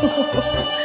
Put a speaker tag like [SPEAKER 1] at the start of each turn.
[SPEAKER 1] 呵呵。